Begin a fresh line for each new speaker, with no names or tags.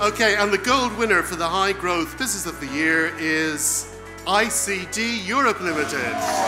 Okay, and the gold winner for the High Growth Business of the Year is ICD Europe Limited.